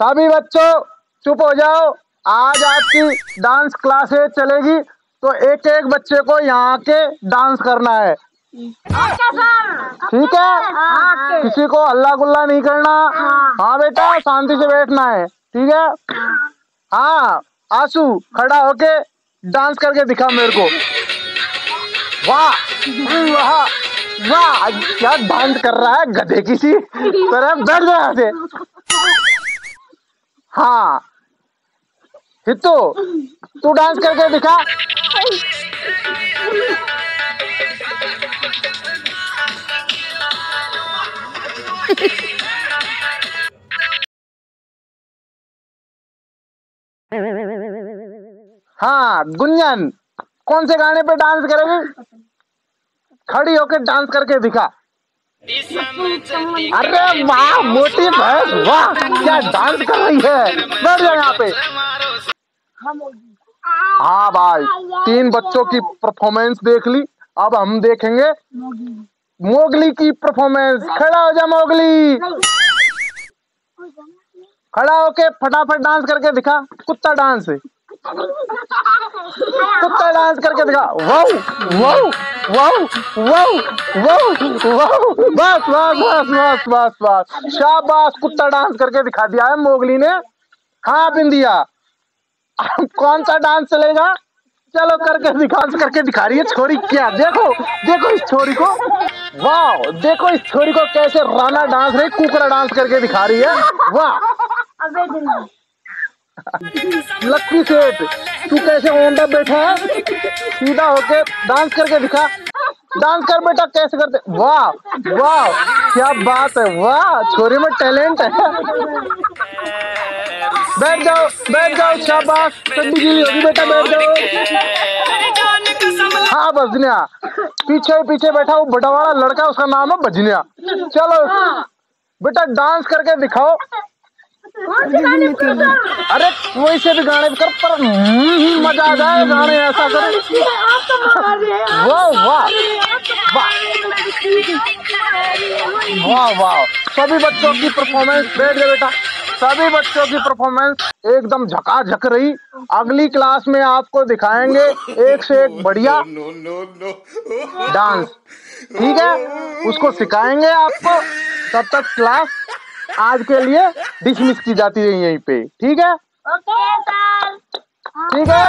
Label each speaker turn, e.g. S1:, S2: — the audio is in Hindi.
S1: सभी बच्चों, चुप हो जाओ। आज आपकी डांस क्लासेस चलेगी। तो एक एक बच्चे को यहाँ के डांस करना है। ठीक है? किसी को हल्ला गुल्ला नहीं करना। हाँ बेटा, शांति से बैठना है। ठीक है? हाँ आँसू खड़ा होके डांस करके दिखा मेरे को। वाह वाह वाह। क्या डांस कर रहा है गधे किसी। तरह बैठ जा यहाँ से हाँ। हितो, तू डांस करके दिखा। हाँ गुंजन, कौन से गाने पे डांस करेगी? खड़ी होकर डांस करके दिखा। अरे वाह मोटी भैंस वाह, क्या डांस कर रही है? बैठ जाओ यहाँ पे। हाँ भाई, तीन बच्चों की परफॉर्मेंस देख ली। अब हम देखेंगे मोगली की परफॉर्मेंस खड़ा हो जा मोगली। खड़ा होके फटाफट डांस करके दिखा। कुत्ता डांस। कुत्ता डांस करके दिखा। Wow wow wow wow wow wow बस बस बस बस बस बस। शाबाश कुत्ता डांस करके दिखा दिया है मोगली ने। हाँ बिंदिया। कौन सा डांस चलेगा? चलो करके दिखा करके दिखा रही है छोरी। क्या? देखो देखो इस छोरी को। वाह देखो इस छोरी को कैसे राना डांस रही कुकरा डांस करके दिखा रही है। वाह। लक्की सेठ तू कैसे ओंडा बैठा है? सीधा होके डांस करके दिखा। डांस कर बेटा कैसे करते? वाह वाह क्या बात है वाह छोरी में टैलेंट है। बैठ जाओ बैठ जाओ शाबाश ठंडी जी होगी बेटा बैठ जाओ। हाँ बजनिया पीछे पीछे बैठा वो बड़ा वाला लड़का उसका नाम है बजनिया चलो बेटा डांस करके दिखाओ। अरे वो से भी गाने कर पर हम्म, मज़ा आ जाए गाने ऐसा कर। वाह वाह। वाह। वाह सभी बच्चों की परफॉर्मेंस बैठ गए बेटा। सभी बच्चों की परफॉर्मेंस एकदम झकाझक रही। अगली क्लास में आपको दिखाएँगे एक से एक बढ़िया डांस ठीक है? उसको सिखाएँगे आपको। तब तक क्लास आज के लिए डिसमिस की जाती है यहीं पे। ठीक है?
S2: ओके सर
S1: ठीक है?